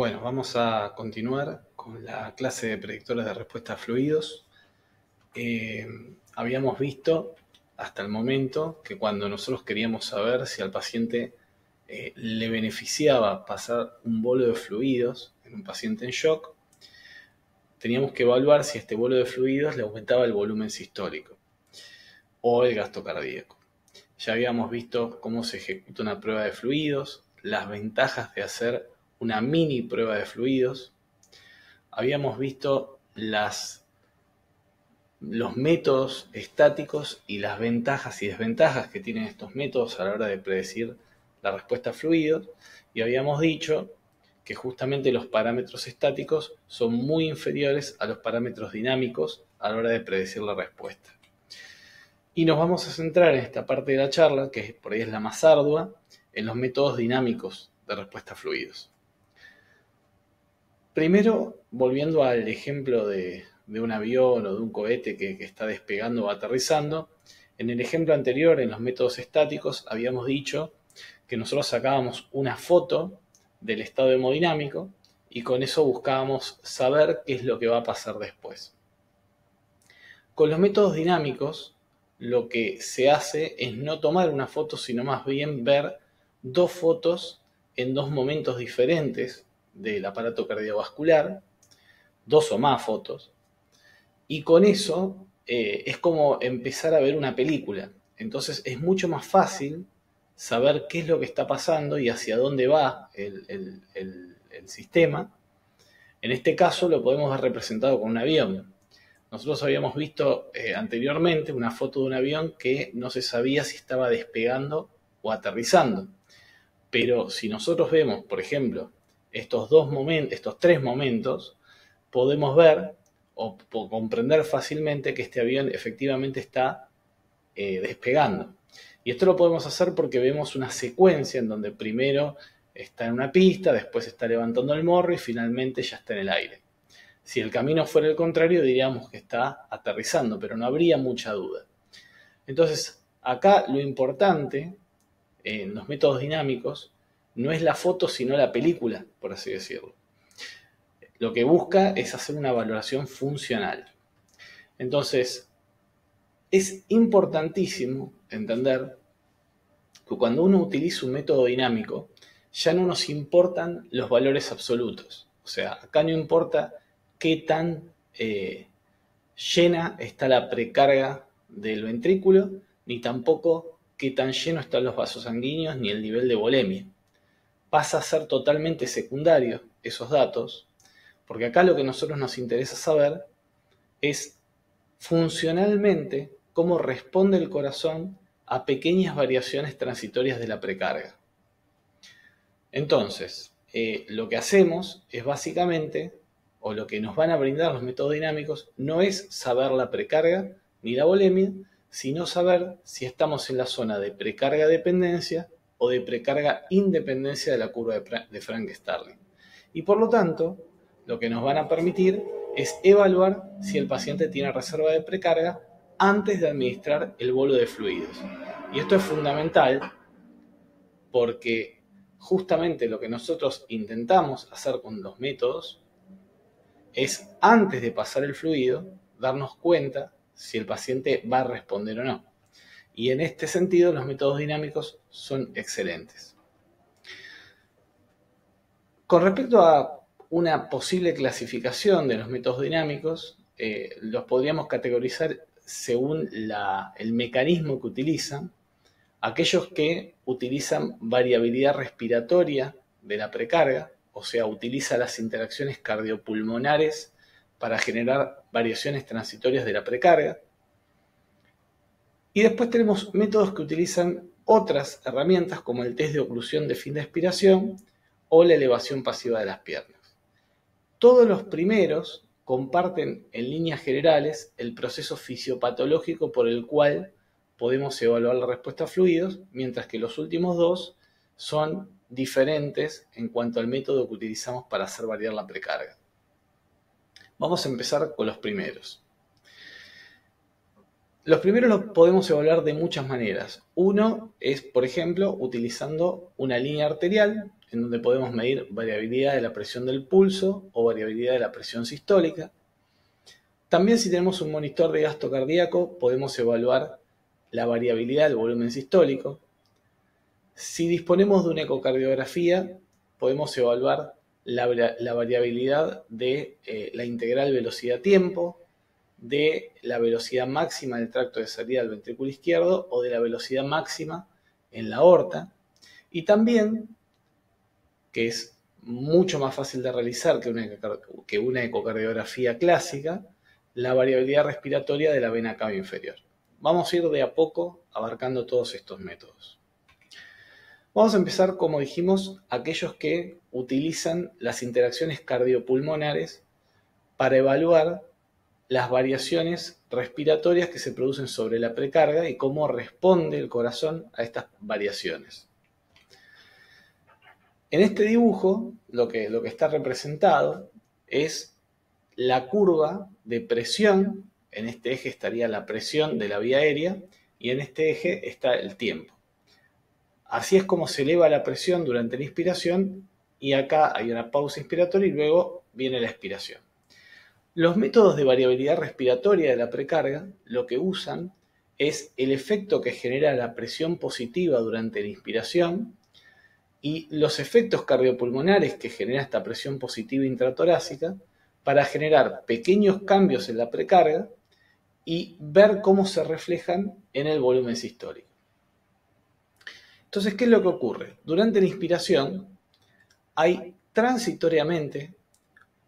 Bueno, vamos a continuar con la clase de predictores de respuesta a fluidos. Eh, habíamos visto hasta el momento que cuando nosotros queríamos saber si al paciente eh, le beneficiaba pasar un bolo de fluidos en un paciente en shock, teníamos que evaluar si este bolo de fluidos le aumentaba el volumen sistólico o el gasto cardíaco. Ya habíamos visto cómo se ejecuta una prueba de fluidos, las ventajas de hacer una mini prueba de fluidos. Habíamos visto los métodos estáticos y las ventajas y desventajas que tienen estos métodos a la hora de predecir la respuesta a fluidos. Y habíamos dicho que justamente los parámetros estáticos son muy inferiores a los parámetros dinámicos a la hora de predecir la respuesta. Y nos vamos a centrar en esta parte de la charla, que por ahí es la más ardua, en los métodos dinámicos de respuesta a fluidos. Primero, volviendo al ejemplo de, un avión o de un cohete que, que, está despegando o aterrizando, en el ejemplo anterior, en los métodos estáticos, habíamos dicho que nosotros sacábamos una foto del estado hemodinámico y con eso buscábamos saber qué es lo que va a pasar después. Con los métodos dinámicos, lo que se hace es no tomar una foto, sino más bien ver dos fotos en dos momentos diferentes del aparato cardiovascular, dos o más fotos, y con eso eh, es como empezar a ver una película. Entonces es mucho más fácil saber qué es lo que está pasando y hacia dónde va el, sistema. En este caso lo podemos ver representado con un avión. Nosotros habíamos visto eh, anteriormente una foto de un avión que no se sabía si estaba despegando o aterrizando. Pero si nosotros vemos, por ejemplo, estos dos momentos, estos tres momentos, podemos ver o, comprender fácilmente que este avión efectivamente está eh, despegando. Y esto lo podemos hacer porque vemos una secuencia en donde primero está en una pista, después está levantando el morro y finalmente ya está en el aire. Si el camino fuera el contrario, diríamos que está aterrizando, pero no habría mucha duda. Entonces, acá lo importante en los métodos dinámicos no es la foto, sino la película, por así decirlo. Lo que busca es hacer una valoración funcional. Entonces, es importantísimo entender que cuando uno utiliza un método dinámico, ya no nos importan los valores absolutos. O sea, acá no importa qué tan eh, llena está la precarga del ventrículo, ni tampoco qué tan lleno están los vasos sanguíneos, ni el nivel de volemia pasa a ser totalmente secundario esos datos, porque acá lo que a nosotros nos interesa saber es funcionalmente cómo responde el corazón a pequeñas variaciones transitorias de la precarga. Entonces, eh, lo que hacemos es básicamente, o lo que nos van a brindar los métodos dinámicos, no es saber la precarga ni la volemia, sino saber si estamos en la zona de precarga dependencia o de precarga independencia de la curva de Frank-Starling. Y por lo tanto, lo que nos van a permitir es evaluar si el paciente tiene reserva de precarga antes de administrar el bolo de fluidos. Y esto es fundamental porque justamente lo que nosotros intentamos hacer con los métodos es antes de pasar el fluido darnos cuenta si el paciente va a responder o no. Y en este sentido los métodos dinámicos son excelentes. Con respecto a una posible clasificación de los métodos dinámicos, eh, los podríamos categorizar según el mecanismo que utilizan. Aquellos que utilizan variabilidad respiratoria de la precarga, o sea, utiliza las interacciones cardiopulmonares para generar variaciones transitorias de la precarga. Y después tenemos métodos que utilizan otras herramientas como el test de oclusión de fin de expiración o la elevación pasiva de las piernas. Todos los primeros comparten en líneas generales el proceso fisiopatológico por el cual podemos evaluar la respuesta a fluidos, mientras que los últimos dos son diferentes en cuanto al método que utilizamos para hacer variar la precarga. Vamos a empezar con los primeros. Los primeros los podemos evaluar de muchas maneras. Uno es, por ejemplo, utilizando una línea arterial en donde podemos medir variabilidad de la presión del pulso o variabilidad de la presión sistólica. También si tenemos un monitor de gasto cardíaco, podemos evaluar la variabilidad del volumen sistólico. Si disponemos de una ecocardiografía, podemos evaluar la, variabilidad de eh, la integral velocidad-tiempo, de la velocidad máxima del tracto de salida del ventrículo izquierdo o de la velocidad máxima en la aorta. Y también, que es mucho más fácil de realizar que una, que una ecocardiografía clásica, la variabilidad respiratoria de la vena cava inferior. Vamos a ir de a poco abarcando todos estos métodos. Vamos a empezar, como dijimos, aquellos que utilizan las interacciones cardiopulmonares para evaluar las variaciones respiratorias que se producen sobre la precarga y cómo responde el corazón a estas variaciones. En este dibujo, lo que, lo que está representado es la curva de presión. En este eje estaría la presión de la vía aérea y en este eje está el tiempo. Así es como se eleva la presión durante la inspiración y acá hay una pausa inspiratoria y luego viene la expiración. Los métodos de variabilidad respiratoria de la precarga lo que usan es el efecto que genera la presión positiva durante la inspiración y los efectos cardiopulmonares que genera esta presión positiva intratorácica para generar pequeños cambios en la precarga y ver cómo se reflejan en el volumen sistólico. Entonces, ¿qué es lo que ocurre? Durante la inspiración hay transitoriamente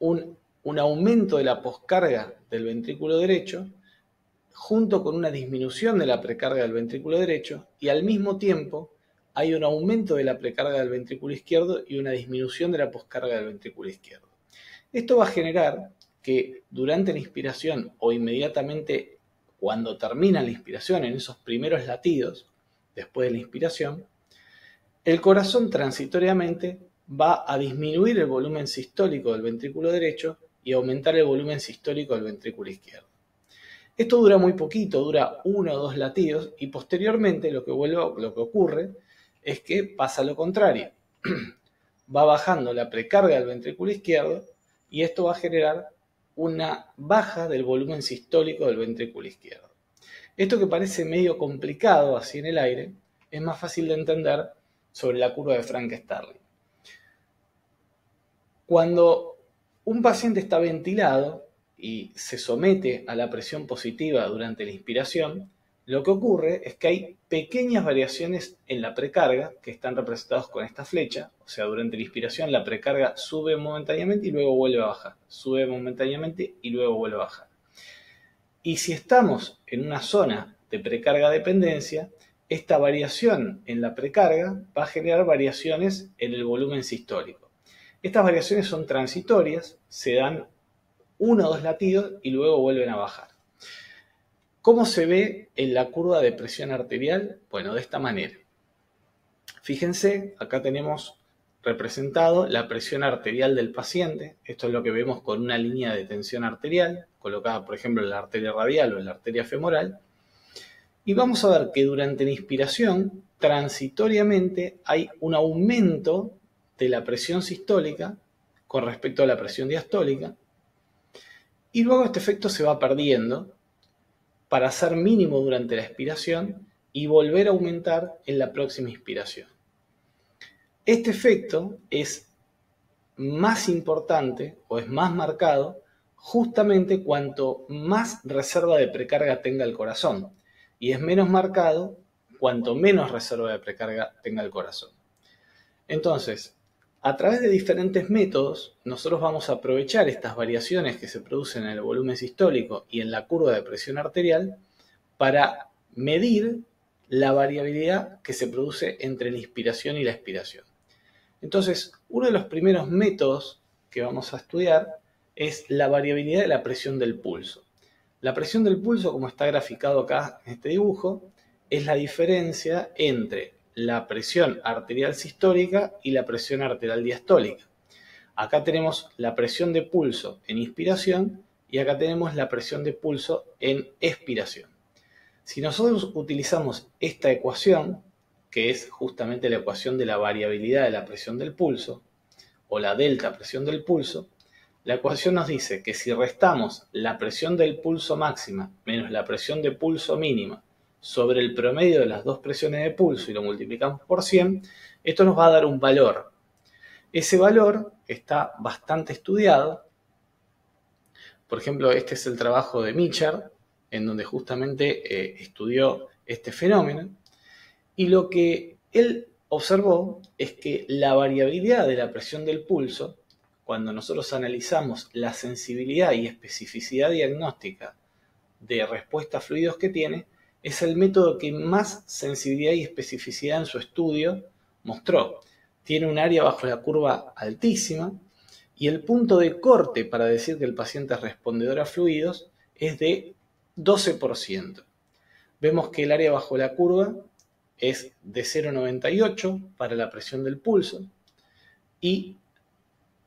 un un aumento de la poscarga del ventrículo derecho junto con una disminución de la precarga del ventrículo derecho y al mismo tiempo hay un aumento de la precarga del ventrículo izquierdo y una disminución de la poscarga del ventrículo izquierdo. Esto va a generar que durante la inspiración o inmediatamente cuando termina la inspiración, en esos primeros latidos, después de la inspiración, el corazón transitoriamente va a disminuir el volumen sistólico del ventrículo derecho y aumentar el volumen sistólico del ventrículo izquierdo. Esto dura muy poquito, dura uno o dos latidos y posteriormente lo que, lo que ocurre es que pasa lo contrario. va bajando la precarga del ventrículo izquierdo y esto va a generar una baja del volumen sistólico del ventrículo izquierdo. Esto que parece medio complicado así en el aire es más fácil de entender sobre la curva de Frank-Starling. Cuando un paciente está ventilado y se somete a la presión positiva durante la inspiración, lo que ocurre es que hay pequeñas variaciones en la precarga que están representadas con esta flecha, o sea, durante la inspiración la precarga sube momentáneamente y luego vuelve a bajar, sube momentáneamente y luego vuelve a bajar. Y si estamos en una zona de precarga dependencia, esta variación en la precarga va a generar variaciones en el volumen sistólico. Estas variaciones son transitorias, se dan uno o dos latidos y luego vuelven a bajar. ¿Cómo se ve en la curva de presión arterial? Bueno, de esta manera. Fíjense, acá tenemos representado la presión arterial del paciente. Esto es lo que vemos con una línea de tensión arterial, colocada por ejemplo en la arteria radial o en la arteria femoral. Y vamos a ver que durante la inspiración, transitoriamente, hay un aumento de la presión sistólica con respecto a la presión diastólica. Y luego este efecto se va perdiendo para ser mínimo durante la expiración y volver a aumentar en la próxima inspiración. Este efecto es más importante o es más marcado justamente cuanto más reserva de precarga tenga el corazón y es menos marcado cuanto menos reserva de precarga tenga el corazón. Entonces, a través de diferentes métodos, nosotros vamos a aprovechar estas variaciones que se producen en el volumen sistólico y en la curva de presión arterial para medir la variabilidad que se produce entre la inspiración y la expiración. Entonces, uno de los primeros métodos que vamos a estudiar es la variabilidad de la presión del pulso. La presión del pulso, como está graficado acá en este dibujo, es la diferencia entre la presión arterial sistólica y la presión arterial diastólica. Acá tenemos la presión de pulso en inspiración y acá tenemos la presión de pulso en expiración. Si nosotros utilizamos esta ecuación, que es justamente la ecuación de la variabilidad de la presión del pulso, o la delta presión del pulso, la ecuación nos dice que si restamos la presión del pulso máxima menos la presión de pulso mínima sobre el promedio de las dos presiones de pulso y lo multiplicamos por 100, esto nos va a dar un valor. Ese valor está bastante estudiado. Por ejemplo, este es el trabajo de Michard, en donde justamente eh, estudió este fenómeno. Y lo que él observó es que la variabilidad de la presión del pulso, cuando nosotros analizamos la sensibilidad y especificidad diagnóstica de respuesta a fluidos que tiene, es el método que más sensibilidad y especificidad en su estudio mostró. Tiene un área bajo la curva altísima y el punto de corte para decir que el paciente es respondedor a fluidos es de 12%. Vemos que el área bajo la curva es de 0,98 para la presión del pulso y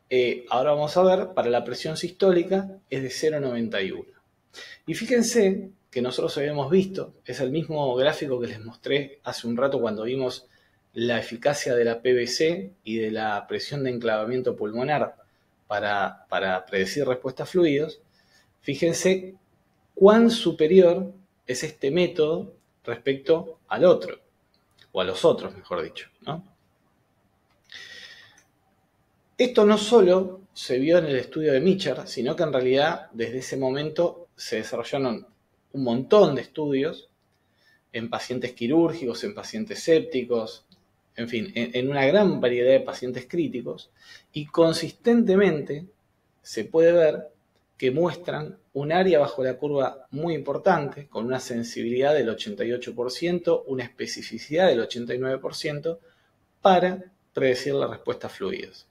eh, ahora vamos a ver, para la presión sistólica es de 0,91. Y fíjense que nosotros habíamos visto, es el mismo gráfico que les mostré hace un rato cuando vimos la eficacia de la PVC y de la presión de enclavamiento pulmonar para, para predecir respuesta a fluidos. Fíjense cuán superior es este método respecto al otro, o a los otros, mejor dicho. Esto no solo se vio en el estudio de Mitchell, sino que en realidad desde ese momento se desarrollaron un montón de estudios en pacientes quirúrgicos, en pacientes sépticos, en fin, en, una gran variedad de pacientes críticos, y consistentemente se puede ver que muestran un área bajo la curva muy importante, con una sensibilidad del 88%, una especificidad del 89%, para predecir la respuesta a fluidos.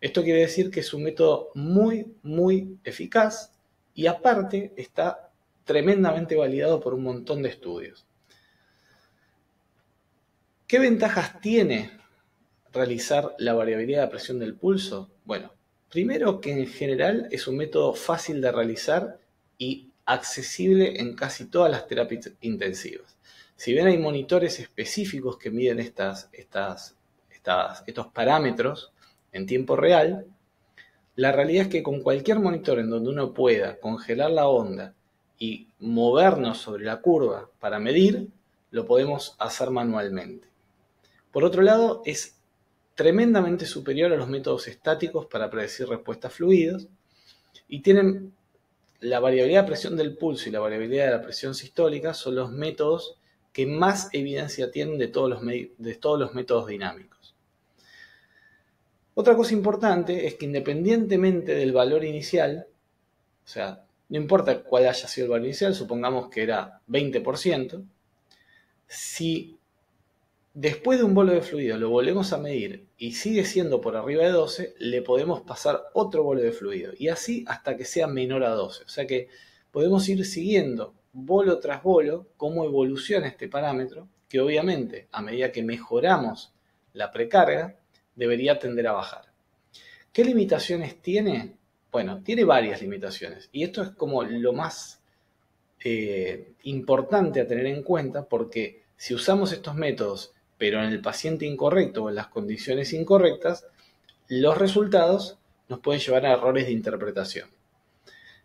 Esto quiere decir que es un método muy, muy eficaz y aparte está tremendamente validado por un montón de estudios. ¿Qué ventajas tiene realizar la variabilidad de presión del pulso? Bueno, primero que en general es un método fácil de realizar y accesible en casi todas las terapias intensivas. Si bien hay monitores específicos que miden estos parámetros en tiempo real, la realidad es que con cualquier monitor en donde uno pueda congelar la onda y movernos sobre la curva para medir, lo podemos hacer manualmente. Por otro lado, es tremendamente superior a los métodos estáticos para predecir respuestas fluidos y tienen la variabilidad de presión del pulso y la variabilidad de la presión sistólica son los métodos que más evidencia tienen de todos los, de todos los métodos dinámicos. Otra cosa importante es que independientemente del valor inicial, o sea, no importa cuál haya sido el valor inicial, supongamos que era 20%, si después de un bolo de fluido lo volvemos a medir y sigue siendo por arriba de 12, le podemos pasar otro bolo de fluido y así hasta que sea menor a 12. O sea que podemos ir siguiendo bolo tras bolo cómo evoluciona este parámetro, que obviamente a medida que mejoramos la precarga, debería tender a bajar. ¿Qué limitaciones tiene? Bueno, tiene varias limitaciones y esto es como lo más eh, importante a tener en cuenta porque si usamos estos métodos pero en el paciente incorrecto o en las condiciones incorrectas, los resultados nos pueden llevar a errores de interpretación.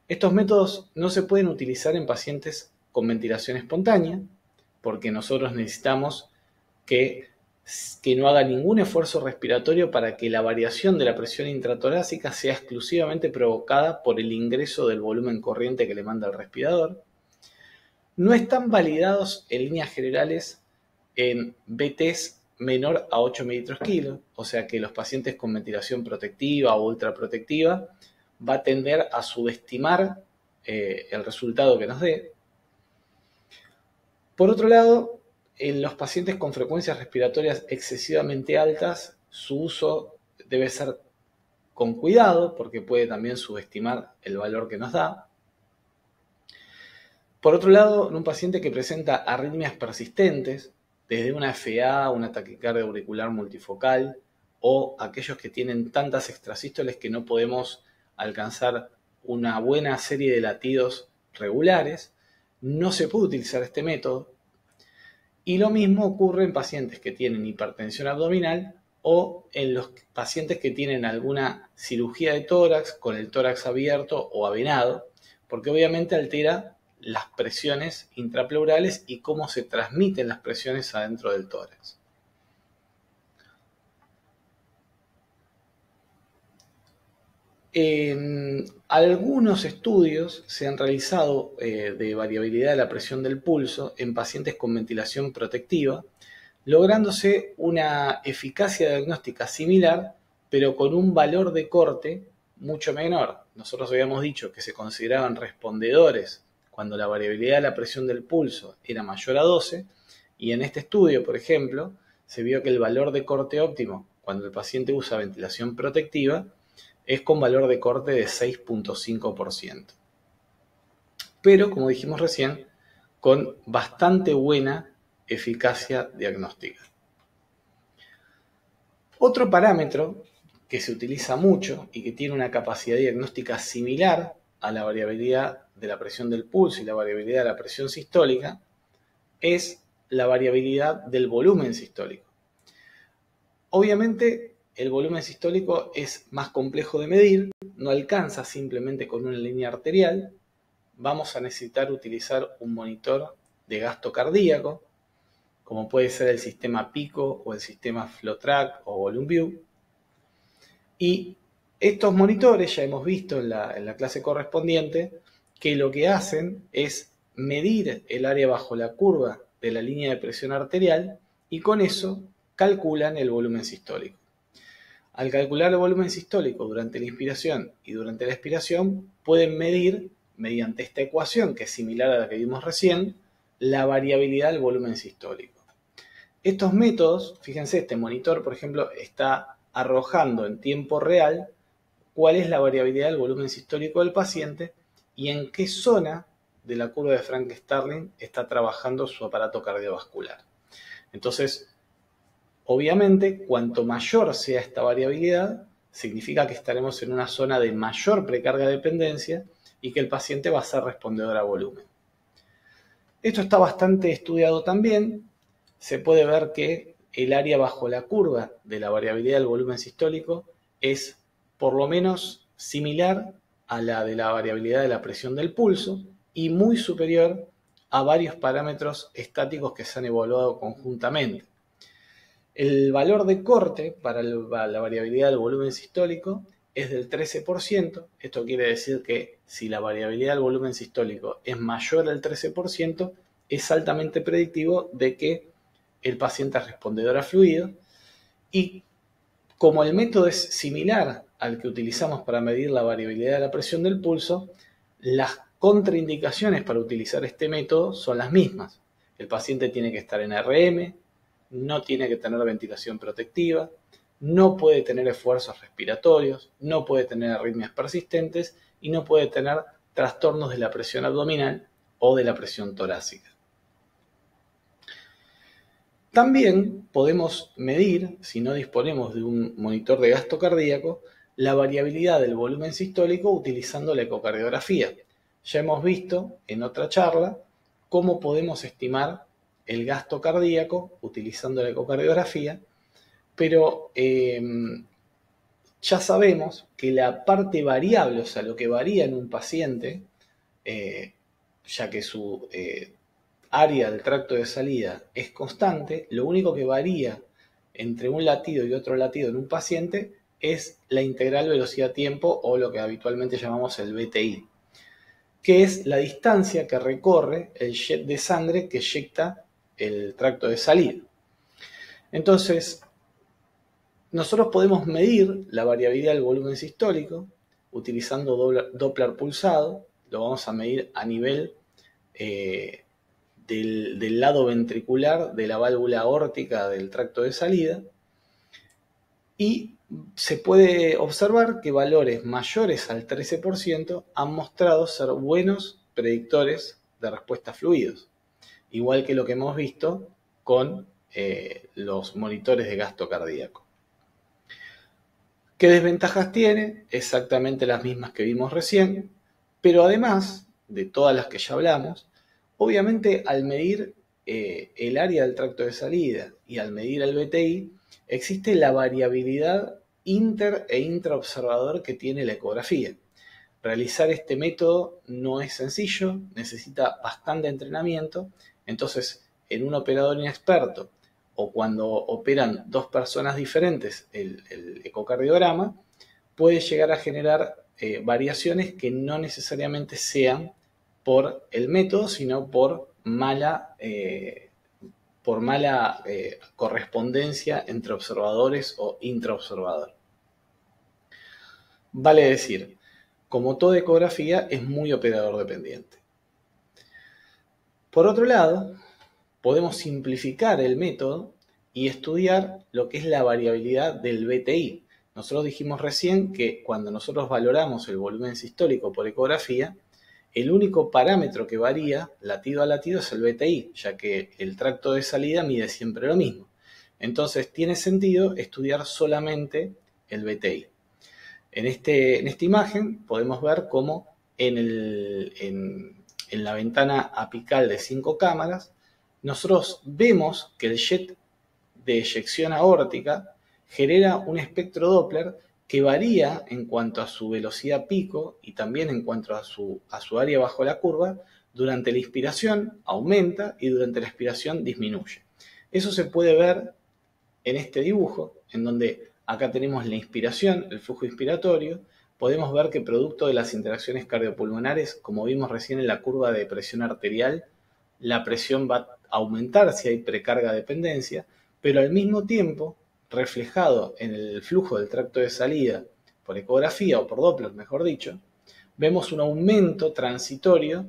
Estos métodos no se pueden utilizar en pacientes con ventilación espontánea porque nosotros necesitamos que que no haga ningún esfuerzo respiratorio para que la variación de la presión intratorácica sea exclusivamente provocada por el ingreso del volumen corriente que le manda el respirador. No están validados en líneas generales en BTs menor a 8 mililitros kilo, o sea que los pacientes con ventilación protectiva o ultraprotectiva va a tender a subestimar eh, el resultado que nos dé. Por otro lado, en los pacientes con frecuencias respiratorias excesivamente altas, su uso debe ser con cuidado porque puede también subestimar el valor que nos da. Por otro lado, en un paciente que presenta arritmias persistentes, desde una FA, una taquicardia auricular multifocal, o aquellos que tienen tantas extrasístoles que no podemos alcanzar una buena serie de latidos regulares, no se puede utilizar este método Y lo mismo ocurre en pacientes que tienen hipertensión abdominal o en los pacientes que tienen alguna cirugía de tórax con el tórax abierto o avenado, porque obviamente altera las presiones intrapleurales y cómo se transmiten las presiones adentro del tórax. Algunos estudios se han realizado eh, de variabilidad de la presión del pulso en pacientes con ventilación protectiva, lográndose una eficacia diagnóstica similar, pero con un valor de corte mucho menor. Nosotros habíamos dicho que se consideraban respondedores cuando la variabilidad de la presión del pulso era mayor a 12, y en este estudio, por ejemplo, se vio que el valor de corte óptimo cuando el paciente usa ventilación protectiva es con valor de corte de 6.5%. Pero, como dijimos recién, con bastante buena eficacia diagnóstica. Otro parámetro que se utiliza mucho y que tiene una capacidad diagnóstica similar a la variabilidad de la presión del pulso y la variabilidad de la presión sistólica es la variabilidad del volumen sistólico. Obviamente el volumen sistólico es más complejo de medir, no alcanza simplemente con una línea arterial, vamos a necesitar utilizar un monitor de gasto cardíaco, como puede ser el sistema PICO o el sistema FlowTrack o VolumeView. Y estos monitores, ya hemos visto en la, en la clase correspondiente, que lo que hacen es medir el área bajo la curva de la línea de presión arterial y con eso calculan el volumen sistólico. Al calcular el volumen sistólico durante la inspiración y durante la expiración, pueden medir, mediante esta ecuación, que es similar a la que vimos recién, la variabilidad del volumen sistólico. Estos métodos, fíjense, este monitor, por ejemplo, está arrojando en tiempo real cuál es la variabilidad del volumen sistólico del paciente y en qué zona de la curva de Frank-Starling está trabajando su aparato cardiovascular. Entonces, Obviamente, cuanto mayor sea esta variabilidad, significa que estaremos en una zona de mayor precarga dependencia y que el paciente va a ser respondedor a volumen. Esto está bastante estudiado también. Se puede ver que el área bajo la curva de la variabilidad del volumen sistólico es por lo menos similar a la de la variabilidad de la presión del pulso y muy superior a varios parámetros estáticos que se han evaluado conjuntamente. El valor de corte para la variabilidad del volumen sistólico es del 13%. Esto quiere decir que si la variabilidad del volumen sistólico es mayor al 13%, es altamente predictivo de que el paciente es respondedor a fluido. Y como el método es similar al que utilizamos para medir la variabilidad de la presión del pulso, las contraindicaciones para utilizar este método son las mismas. El paciente tiene que estar en RM, no tiene que tener ventilación protectiva, no puede tener esfuerzos respiratorios, no puede tener arritmias persistentes y no puede tener trastornos de la presión abdominal o de la presión torácica. También podemos medir, si no disponemos de un monitor de gasto cardíaco, la variabilidad del volumen sistólico utilizando la ecocardiografía. Ya hemos visto en otra charla cómo podemos estimar el gasto cardíaco utilizando la ecocardiografía, pero em, ya sabemos que la parte variable, o sea, lo que varía en un paciente, eh, ya que su eh, área del tracto de salida es constante, lo único que varía entre un latido y otro latido en un paciente es la integral velocidad-tiempo o lo que habitualmente llamamos el BTI, que es la distancia que recorre el jet de sangre que eyecta el tracto de salida. Entonces, nosotros podemos medir la variabilidad del volumen sistólico utilizando Doppler pulsado, lo vamos a medir a nivel eh, del, lado ventricular de la válvula órtica del tracto de salida. Y se puede observar que valores mayores al 13% han mostrado ser buenos predictores de respuesta fluidos igual que lo que hemos visto con eh, los monitores de gasto cardíaco. ¿Qué desventajas tiene? Exactamente las mismas que vimos recién, pero además de todas las que ya hablamos, obviamente al medir eh, el área del tracto de salida y al medir el BTI, existe la variabilidad inter e intraobservador que tiene la ecografía. Realizar este método no es sencillo, necesita bastante entrenamiento, entonces en un operador inexperto o cuando operan dos personas diferentes el, ecocardiograma, puede llegar a generar eh, variaciones que no necesariamente sean por el método, sino por mala, eh, por mala eh, correspondencia entre observadores o intraobservador. Vale decir, como toda ecografía es muy operador dependiente. Por otro lado, podemos simplificar el método y estudiar lo que es la variabilidad del BTI. Nosotros dijimos recién que cuando nosotros valoramos el volumen sistólico por ecografía, el único parámetro que varía latido a latido es el BTI, ya que el tracto de salida mide siempre lo mismo. Entonces tiene sentido estudiar solamente el BTI. En, este, en esta imagen podemos ver cómo en, en, en la ventana apical de cinco cámaras, nosotros vemos que el jet de eyección aórtica genera un espectro Doppler que varía en cuanto a su velocidad pico y también en cuanto a su, a su área bajo la curva. Durante la inspiración aumenta y durante la expiración disminuye. Eso se puede ver en este dibujo, en donde acá tenemos la inspiración, el flujo inspiratorio. Podemos ver que producto de las interacciones cardiopulmonares, como vimos recién en la curva de presión arterial, la presión va a aumentar si hay precarga dependencia, pero al mismo tiempo reflejado en el flujo del tracto de salida por ecografía o por Doppler, mejor dicho, vemos un aumento transitorio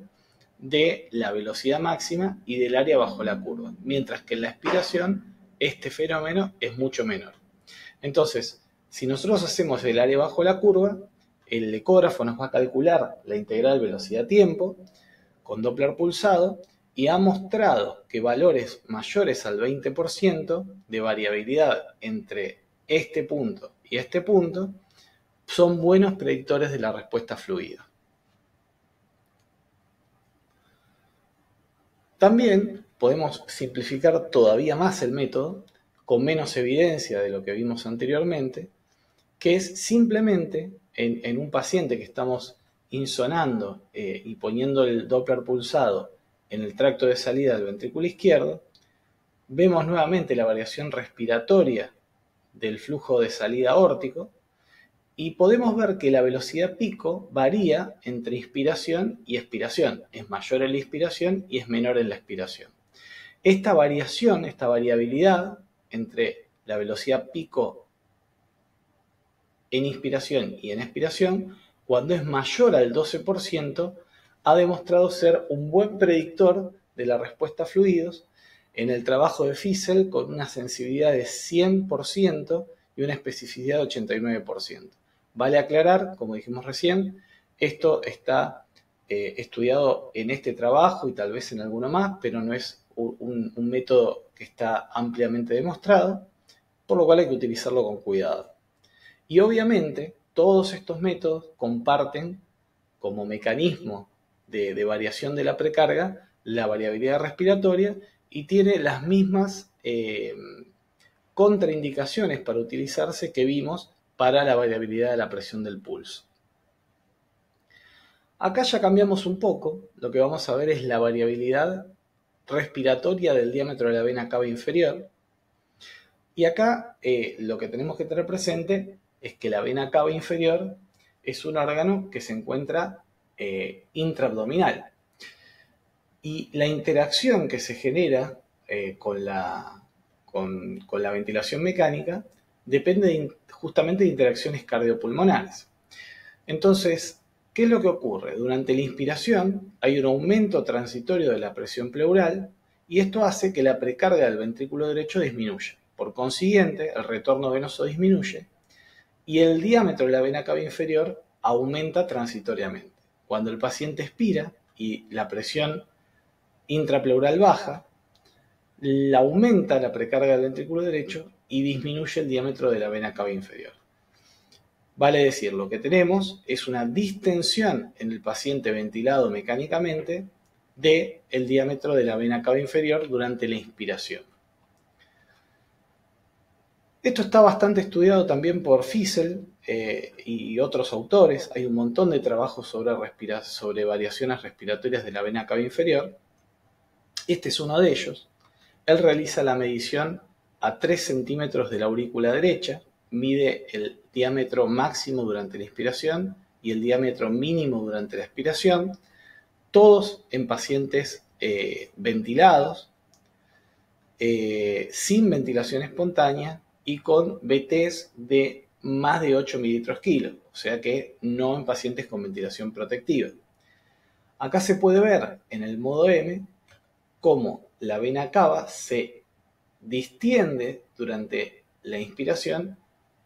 de la velocidad máxima y del área bajo la curva, mientras que en la expiración este fenómeno es mucho menor. Entonces, si nosotros hacemos el área bajo la curva, el ecógrafo nos va a calcular la integral velocidad-tiempo con Doppler pulsado y ha mostrado que valores mayores al 20% de variabilidad entre este punto y este punto son buenos predictores de la respuesta fluida. También podemos simplificar todavía más el método con menos evidencia de lo que vimos anteriormente, que es simplemente en, un paciente que estamos insonando eh, y poniendo el Doppler pulsado en el tracto de salida del ventrículo izquierdo, vemos nuevamente la variación respiratoria del flujo de salida aórtico y podemos ver que la velocidad pico varía entre inspiración y expiración. Es mayor en la inspiración y es menor en la expiración. Esta variación, esta variabilidad entre la velocidad pico en inspiración y en expiración, cuando es mayor al 12%, ha demostrado ser un buen predictor de la respuesta a fluidos en el trabajo de Fiesel con una sensibilidad de 100% y una especificidad de 89%. Vale aclarar, como dijimos recién, esto está eh, estudiado en este trabajo y tal vez en alguno más, pero no es un método que está ampliamente demostrado, por lo cual hay que utilizarlo con cuidado. Y obviamente todos estos métodos comparten como mecanismo de, variación de la precarga, la variabilidad respiratoria y tiene las mismas eh, contraindicaciones para utilizarse que vimos para la variabilidad de la presión del pulso. Acá ya cambiamos un poco, lo que vamos a ver es la variabilidad respiratoria del diámetro de la vena cava inferior. Y acá eh, lo que tenemos que tener presente es que la vena cava inferior es un órgano que se encuentra eh, intraabdominal. Y la interacción que se genera eh, con, la, ventilación mecánica depende justamente de interacciones cardiopulmonares. Entonces, ¿qué es lo que ocurre? Durante la inspiración hay un aumento transitorio de la presión pleural y esto hace que la precarga del ventrículo derecho disminuya. Por consiguiente, el retorno venoso disminuye y el diámetro de la vena cava inferior aumenta transitoriamente. Cuando el paciente expira y la presión intrapleural baja, la aumenta la precarga del ventrículo derecho y disminuye el diámetro de la vena cava inferior. Vale decir, lo que tenemos es una distensión en el paciente ventilado mecánicamente del el diámetro de la vena cava inferior durante la inspiración. Esto está bastante estudiado también por Fiesel eh, y otros autores. Hay un montón de trabajos sobre, variaciones respiratorias de la vena cava inferior. Este es uno de ellos. Él realiza la medición a 3 centímetros de la aurícula derecha, mide el diámetro máximo durante la inspiración y el diámetro mínimo durante la expiración, todos en pacientes eh, ventilados, eh, sin ventilación espontánea y con BTs de más de 8 mililitros kilo, o sea que no en pacientes con ventilación protectiva. Acá se puede ver en el modo M cómo la vena cava se distiende durante la inspiración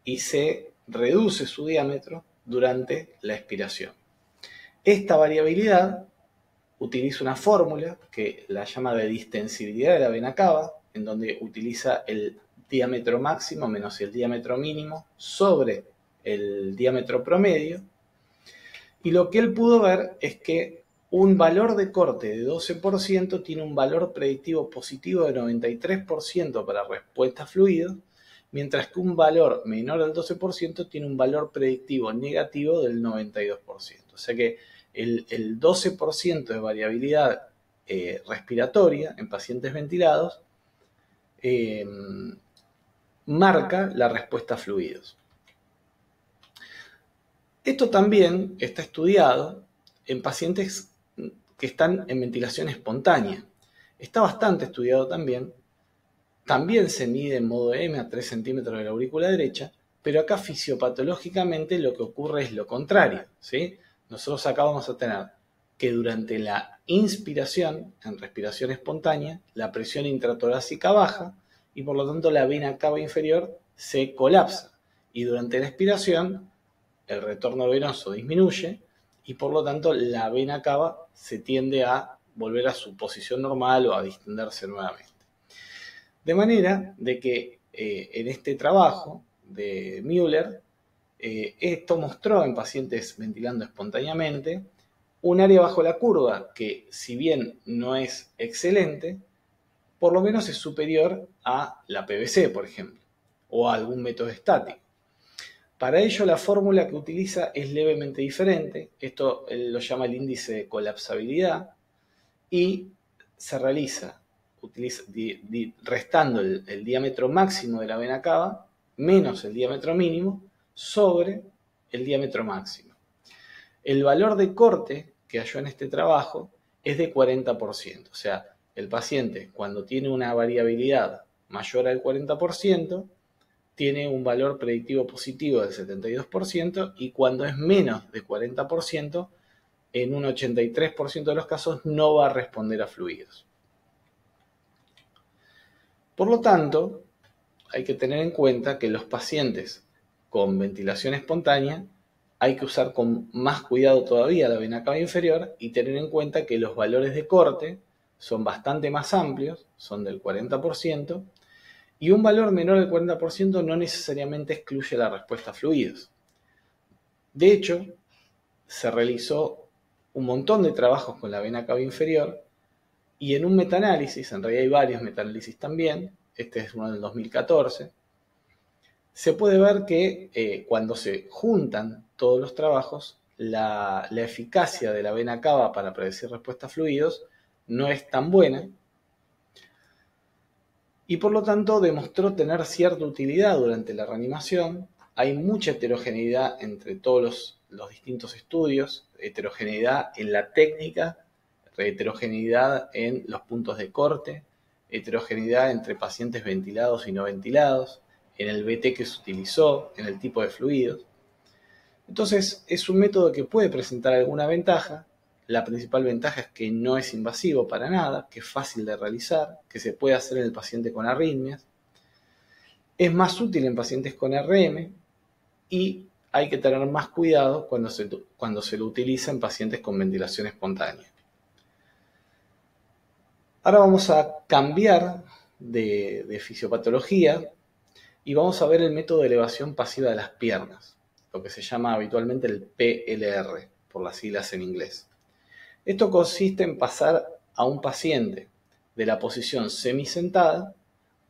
y se reduce su diámetro durante la expiración. Esta variabilidad utiliza una fórmula que la llama de distensibilidad de la vena cava, en donde utiliza el diámetro máximo menos el diámetro mínimo sobre el diámetro promedio. Y lo que él pudo ver es que un valor de corte de 12% tiene un valor predictivo positivo de 93% para respuesta a fluidos, mientras que un valor menor al 12% tiene un valor predictivo negativo del 92%. O sea que el, 12% de variabilidad eh, respiratoria en pacientes ventilados eh, marca la respuesta a fluidos. Esto también está estudiado en pacientes que están en ventilación espontánea. Está bastante estudiado también. También se mide en modo M a 3 centímetros de la aurícula derecha, pero acá fisiopatológicamente lo que ocurre es lo contrario. ¿sí? Nosotros acá vamos a tener que durante la inspiración, en respiración espontánea, la presión intratorácica baja, y por lo tanto la vena cava inferior se colapsa y durante la expiración el retorno venoso disminuye y por lo tanto la vena cava se tiende a volver a su posición normal o a distenderse nuevamente. De manera de que eh, en este trabajo de Müller, eh, esto mostró en pacientes ventilando espontáneamente un área bajo la curva que si bien no es excelente, por lo menos es superior a la PVC, por ejemplo, o a algún método estático. Para ello la fórmula que utiliza es levemente diferente, esto lo llama el índice de colapsabilidad y se realiza restando el, el, diámetro máximo de la vena cava menos el diámetro mínimo sobre el diámetro máximo. El valor de corte que halló en este trabajo es de 40%, o sea, el paciente cuando tiene una variabilidad mayor al 40%, tiene un valor predictivo positivo del 72% y cuando es menos de 40%, en un 83% de los casos no va a responder a fluidos. Por lo tanto, hay que tener en cuenta que los pacientes con ventilación espontánea hay que usar con más cuidado todavía la vena cava inferior y tener en cuenta que los valores de corte son bastante más amplios, son del 40%, y un valor menor del 40% no necesariamente excluye la respuesta a fluidos. De hecho, se realizó un montón de trabajos con la vena cava inferior y en un metaanálisis, en realidad hay varios metaanálisis también, este es uno del 2014, se puede ver que eh, cuando se juntan todos los trabajos, la, eficacia de la vena cava para predecir respuesta fluidos no es tan buena y por lo tanto demostró tener cierta utilidad durante la reanimación. Hay mucha heterogeneidad entre todos los, distintos estudios, heterogeneidad en la técnica, heterogeneidad en los puntos de corte, heterogeneidad entre pacientes ventilados y no ventilados, en el BT que se utilizó, en el tipo de fluidos. Entonces es un método que puede presentar alguna ventaja, la principal ventaja es que no es invasivo para nada, que es fácil de realizar, que se puede hacer en el paciente con arritmias. Es más útil en pacientes con RM y hay que tener más cuidado cuando se, cuando se lo utiliza en pacientes con ventilación espontánea. Ahora vamos a cambiar de, de fisiopatología y vamos a ver el método de elevación pasiva de las piernas, lo que se llama habitualmente el PLR, por las siglas en inglés. Esto consiste en pasar a un paciente de la posición semisentada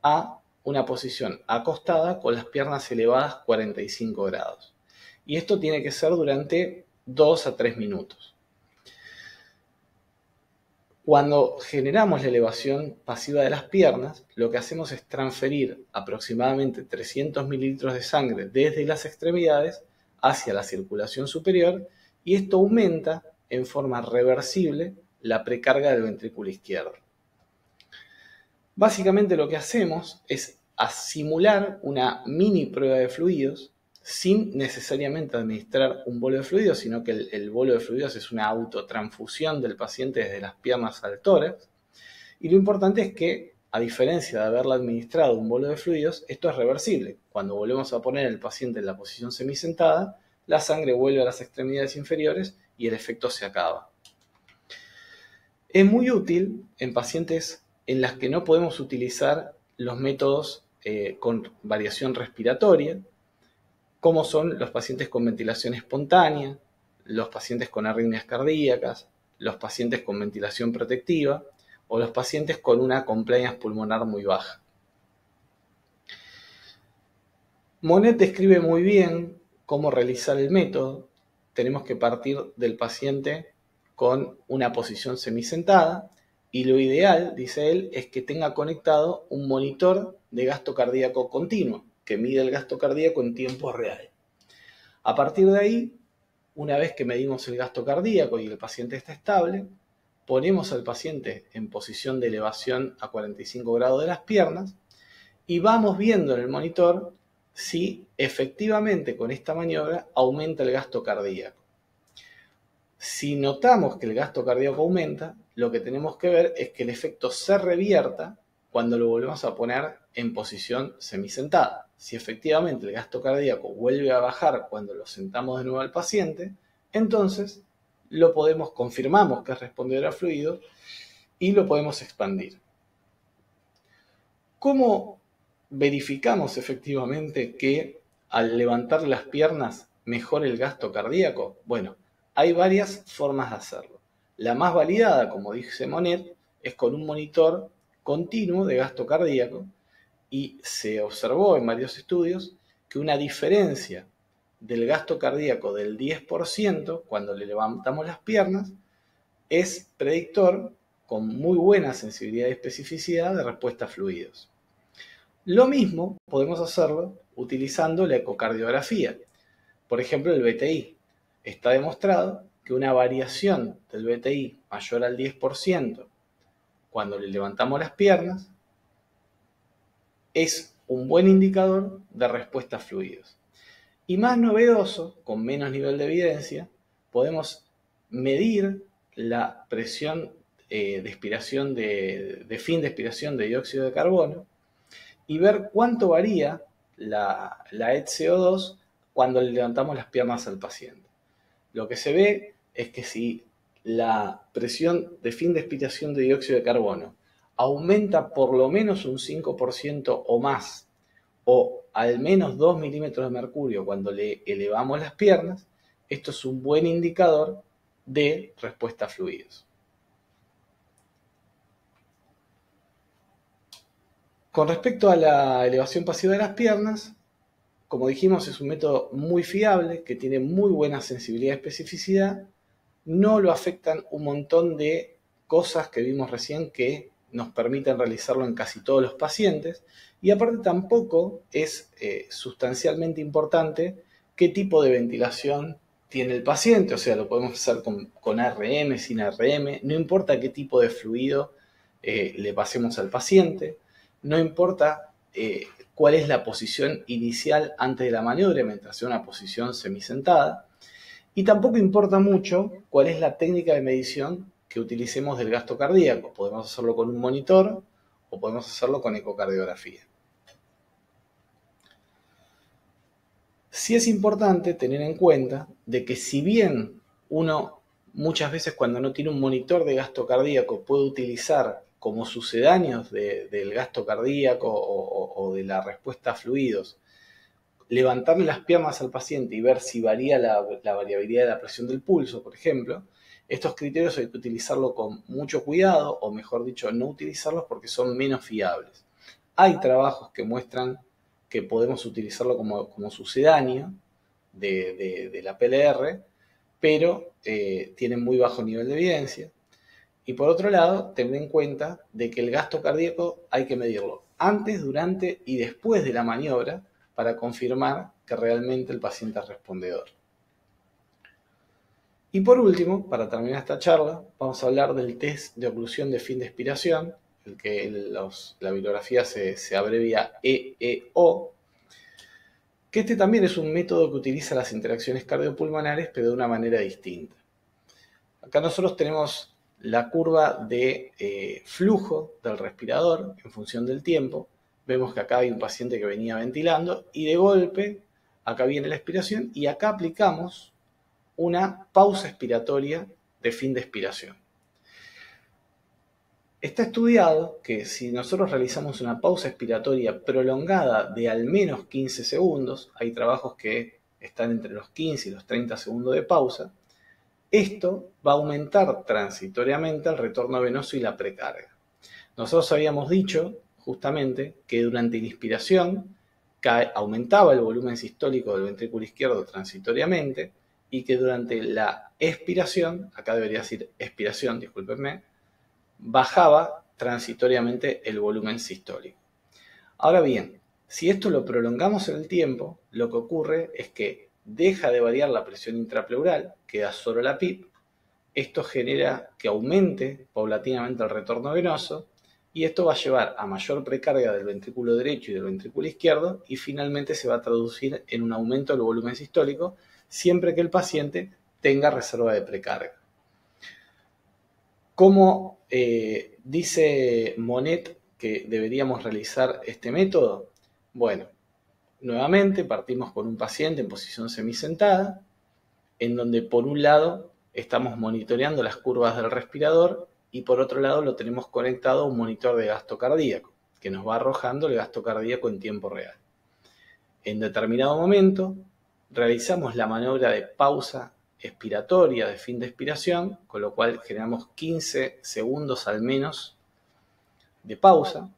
a una posición acostada con las piernas elevadas 45 grados. Y esto tiene que ser durante 2 a 3 minutos. Cuando generamos la elevación pasiva de las piernas, lo que hacemos es transferir aproximadamente 300 mililitros de sangre desde las extremidades hacia la circulación superior y esto aumenta en forma reversible la precarga del ventrículo izquierdo. Básicamente lo que hacemos es simular una mini prueba de fluidos sin necesariamente administrar un bolo de fluidos, sino que el, bolo de fluidos es una autotransfusión del paciente desde las piernas al. Y lo importante es que, a diferencia de haberle administrado un bolo de fluidos, esto es reversible. Cuando volvemos a poner al paciente en la posición semisentada, la sangre vuelve a las extremidades inferiores y el efecto se acaba. Es muy útil en pacientes en las que no podemos utilizar los métodos eh, con variación respiratoria, como son los pacientes con ventilación espontánea, los pacientes con arritmias cardíacas, los pacientes con ventilación protectiva o los pacientes con una compliance pulmonar muy baja. Monet describe muy bien cómo realizar el método. Tenemos que partir del paciente con una posición semisentada y lo ideal, dice él, es que tenga conectado un monitor de gasto cardíaco continuo que mide el gasto cardíaco en tiempo real. A partir de ahí, una vez que medimos el gasto cardíaco y el paciente está estable, ponemos al paciente en posición de elevación a 45 grados de las piernas y vamos viendo en el monitor si efectivamente con esta maniobra aumenta el gasto cardíaco. Si notamos que el gasto cardíaco aumenta, lo que tenemos que ver es que el efecto se revierta cuando lo volvemos a poner en posición semisentada si efectivamente el gasto cardíaco vuelve a bajar cuando lo sentamos de nuevo al paciente, entonces lo podemos, confirmamos que es respondedor a fluido y lo podemos expandir. ¿Cómo verificamos efectivamente que al levantar las piernas mejora el gasto cardíaco? Bueno, hay varias formas de hacerlo. La más validada, como dice Monet, es con un monitor continuo de gasto cardíaco y se observó en varios estudios que una diferencia del gasto cardíaco del 10% cuando le levantamos las piernas es predictor con muy buena sensibilidad y especificidad de respuesta a fluidos. Lo mismo podemos hacerlo utilizando la ecocardiografía. Por ejemplo, el BTI. Está demostrado que una variación del BTI mayor al 10% cuando le levantamos las piernas es un buen indicador de respuesta a fluidos. Y más novedoso, con menos nivel de evidencia, podemos medir la presión eh, de expiración de, fin de expiración de dióxido de carbono y ver cuánto varía la, la ETCO2 cuando le levantamos las piernas al paciente. Lo que se ve es que si la presión de fin de expiración de dióxido de carbono aumenta por lo menos un 5% o más, o al menos 2 milímetros de mercurio cuando le elevamos las piernas, esto es un buen indicador de respuesta a fluidos. Con respecto a la elevación pasiva de las piernas, como dijimos, es un método muy fiable, que tiene muy buena sensibilidad y especificidad. No lo afectan un montón de cosas que vimos recién que nos permiten realizarlo en casi todos los pacientes. Y aparte tampoco es eh, sustancialmente importante qué tipo de ventilación tiene el paciente, o sea, lo podemos hacer con, con RM, sin RM, no importa qué tipo de fluido eh, le pasemos al paciente, no importa eh, cuál es la posición inicial antes de la maniobra, mientras sea una posición semisentada, y tampoco importa mucho cuál es la técnica de medición que utilicemos del gasto cardíaco. Podemos hacerlo con un monitor o podemos hacerlo con ecocardiografía. Sí es importante tener en cuenta de que si bien uno muchas veces cuando no tiene un monitor de gasto cardíaco puede utilizar como sucedáneos del gasto cardíaco o, de la respuesta a fluidos, levantarle las piernas al paciente y ver si varía la variabilidad de la presión del pulso, por ejemplo, Estos criterios hay que utilizarlo con mucho cuidado, o mejor dicho, no utilizarlos porque son menos fiables. Hay trabajos que muestran que podemos utilizarlo como, sucedáneo de, la PLR, pero eh, tienen muy bajo nivel de evidencia. Y por otro lado, tener en cuenta de que el gasto cardíaco hay que medirlo antes, durante y después de la maniobra para confirmar que realmente el paciente es respondedor. Y por último, para terminar esta charla, vamos a hablar del test de oclusión de fin de expiración, el que la bibliografía se, se abrevia EEO, que este también es un método que utiliza las interacciones cardiopulmonares, pero de una manera distinta. Acá nosotros tenemos la curva de eh, flujo del respirador en función del tiempo. Vemos que acá hay un paciente que venía ventilando y de golpe acá viene la expiración y acá aplicamos una pausa expiratoria de fin de expiración. Está estudiado que si nosotros realizamos una pausa expiratoria prolongada de al menos 15 segundos, hay trabajos que están entre los 15 y los 30 segundos de pausa, esto va a aumentar transitoriamente el retorno venoso y la precarga. Nosotros habíamos dicho justamente que durante la inspiración aumentaba el volumen sistólico del ventrículo izquierdo transitoriamente y que durante la expiración, acá debería decir expiración, discúlpenme, bajaba transitoriamente el volumen sistólico. Ahora bien, si esto lo prolongamos en el tiempo, lo que ocurre es que deja de variar la presión intrapleural, queda solo la PIP. Esto genera que aumente paulatinamente el retorno venoso y esto va a llevar a mayor precarga del ventrículo derecho y del ventrículo izquierdo y finalmente se va a traducir en un aumento del volumen sistólico siempre que el paciente tenga reserva de precarga. ¿Cómo eh, dice Monet que deberíamos realizar este método? Bueno, Nuevamente partimos con un paciente en posición semisentada, en donde por un lado estamos monitoreando las curvas del respirador y por otro lado lo tenemos conectado a un monitor de gasto cardíaco, que nos va arrojando el gasto cardíaco en tiempo real. En determinado momento realizamos la maniobra de pausa expiratoria de fin de expiración, con lo cual generamos 15 segundos al menos de pausa,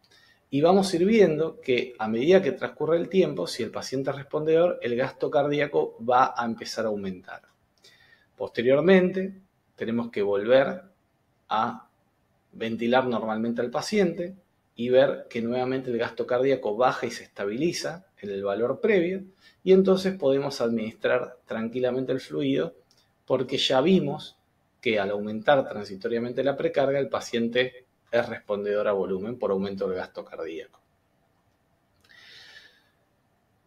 y vamos a ir viendo que a medida que transcurre el tiempo, si el paciente es respondedor, el gasto cardíaco va a empezar a aumentar. Posteriormente, tenemos que volver a ventilar normalmente al paciente y ver que nuevamente el gasto cardíaco baja y se estabiliza en el valor previo y entonces podemos administrar tranquilamente el fluido porque ya vimos que al aumentar transitoriamente la precarga el paciente es respondedor a volumen por aumento del gasto cardíaco.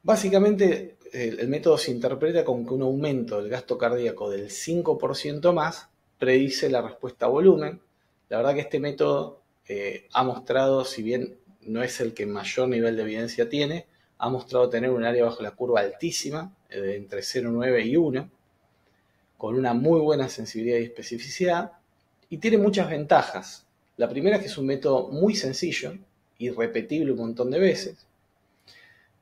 Básicamente, el, método se interpreta como que un aumento del gasto cardíaco del 5% más predice la respuesta a volumen. La verdad que este método eh, ha mostrado, si bien no es el que mayor nivel de evidencia tiene, ha mostrado tener un área bajo la curva altísima, eh, de entre 0,9 y 1, con una muy buena sensibilidad y especificidad, y tiene muchas ventajas. La primera es que es un método muy sencillo y repetible un montón de veces.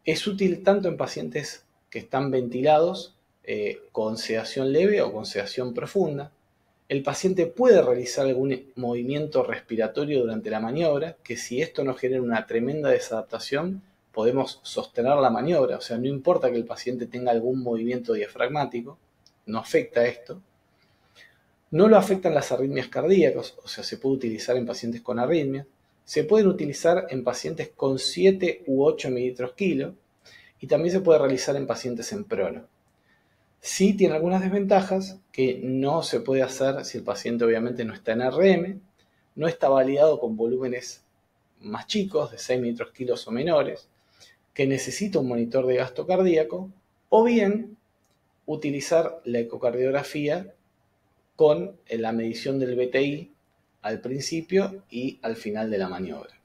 Es útil tanto en pacientes que están ventilados eh, con sedación leve o con sedación profunda. El paciente puede realizar algún movimiento respiratorio durante la maniobra, que si esto no genera una tremenda desadaptación, podemos sostener la maniobra. O sea, no importa que el paciente tenga algún movimiento diafragmático, no afecta esto. No lo afectan las arritmias cardíacas, o sea, se puede utilizar en pacientes con arritmia. Se pueden utilizar en pacientes con 7 u 8 mililitros kilo y también se puede realizar en pacientes en prono. Sí tiene algunas desventajas que no se puede hacer si el paciente obviamente no está en RM, no está validado con volúmenes más chicos, de 6 mililitros kilos o menores, que necesita un monitor de gasto cardíaco, o bien utilizar la ecocardiografía con la medición del BTI al principio y al final de la maniobra.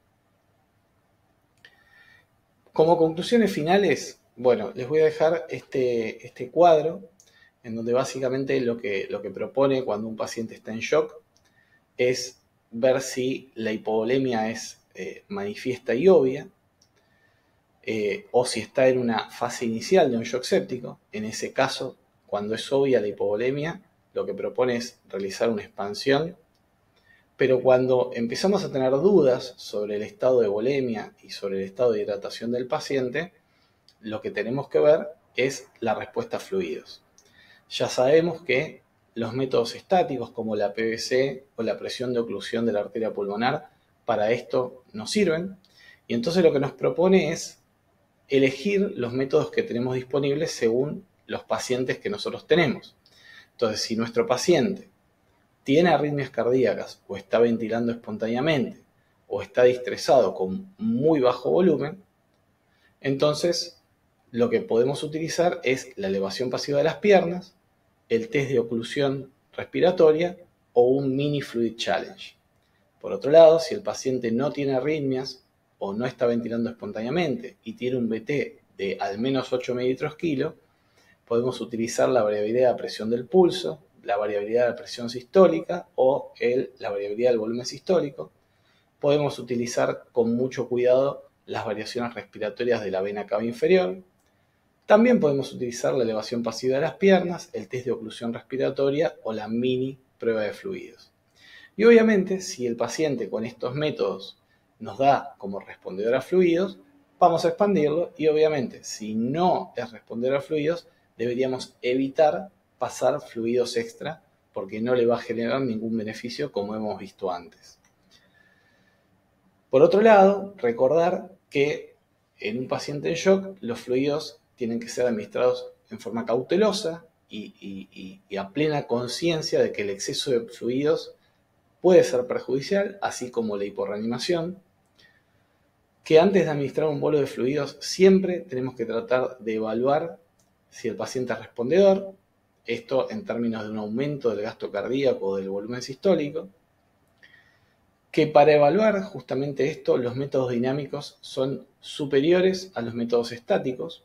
Como conclusiones finales, bueno, les voy a dejar este, este cuadro en donde básicamente lo que, lo que propone cuando un paciente está en shock es ver si la hipovolemia es eh, manifiesta y obvia, eh, o si está en una fase inicial de un shock séptico. En ese caso, cuando es obvia la hipovolemia, lo que propone es realizar una expansión, pero cuando empezamos a tener dudas sobre el estado de volemia y sobre el estado de hidratación del paciente, lo que tenemos que ver es la respuesta a fluidos. Ya sabemos que los métodos estáticos como la PVC o la presión de oclusión de la arteria pulmonar para esto no sirven. Y entonces lo que nos propone es elegir los métodos que tenemos disponibles según los pacientes que nosotros tenemos. Entonces, si nuestro paciente tiene arritmias cardíacas o está ventilando espontáneamente o está distresado con muy bajo volumen, entonces lo que podemos utilizar es la elevación pasiva de las piernas, el test de oclusión respiratoria o un mini fluid challenge. Por otro lado, si el paciente no tiene arritmias o no está ventilando espontáneamente y tiene un BT de al menos 8 mililitros kilo, podemos utilizar la variabilidad de presión del pulso, la variabilidad de la presión sistólica o la variabilidad del volumen sistólico. Podemos utilizar con mucho cuidado las variaciones respiratorias de la vena cava inferior. También podemos utilizar la elevación pasiva de las piernas, el test de oclusión respiratoria o la mini prueba de fluidos. Y obviamente, si el paciente con estos métodos nos da como respondedor a fluidos, vamos a expandirlo y obviamente, si no es responder a fluidos, deberíamos evitar pasar fluidos extra porque no le va a generar ningún beneficio como hemos visto antes. Por otro lado, recordar que en un paciente en shock los fluidos tienen que ser administrados en forma cautelosa y, a plena conciencia de que el exceso de fluidos puede ser perjudicial, así como la hiporreanimación, que antes de administrar un bolo de fluidos siempre tenemos que tratar de evaluar si el paciente es respondedor, esto en términos de un aumento del gasto cardíaco o del volumen sistólico, que para evaluar justamente esto los métodos dinámicos son superiores a los métodos estáticos,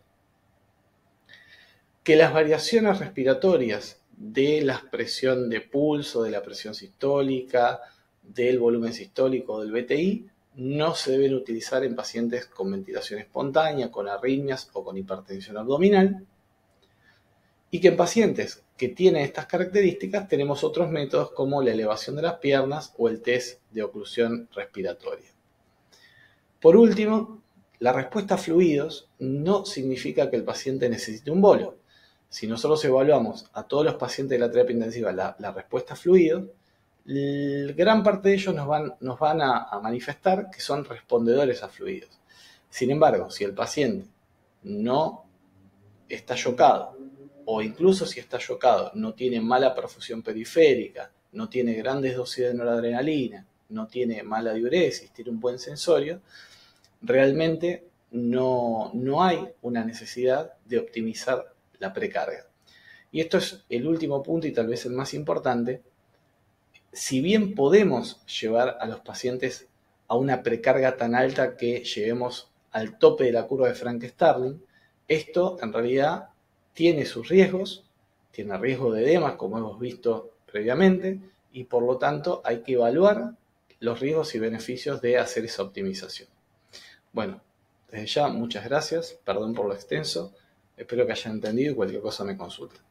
que las variaciones respiratorias de la presión de pulso, de la presión sistólica, del volumen sistólico del BTI no se deben utilizar en pacientes con ventilación espontánea, con arritmias o con hipertensión abdominal, y que en pacientes que tienen estas características tenemos otros métodos como la elevación de las piernas o el test de oclusión respiratoria. Por último, la respuesta a fluidos no significa que el paciente necesite un bolo. Si nosotros evaluamos a todos los pacientes de la terapia intensiva la, respuesta a fluidos, gran parte de ellos nos van, nos van a manifestar que son respondedores a fluidos. Sin embargo, si el paciente no está chocado o incluso si está chocado, no tiene mala perfusión periférica, no tiene grandes dosis de noradrenalina, no tiene mala diuresis, tiene un buen sensorio, realmente no, no hay una necesidad de optimizar la precarga. Y esto es el último punto y tal vez el más importante. Si bien podemos llevar a los pacientes a una precarga tan alta que lleguemos al tope de la curva de Frank-Starling, esto en realidad tiene sus riesgos, tiene riesgo de edemas, como hemos visto previamente, y por lo tanto hay que evaluar los riesgos y beneficios de hacer esa optimización. Bueno, desde ya muchas gracias, perdón por lo extenso, espero que hayan entendido y cualquier cosa me consulten.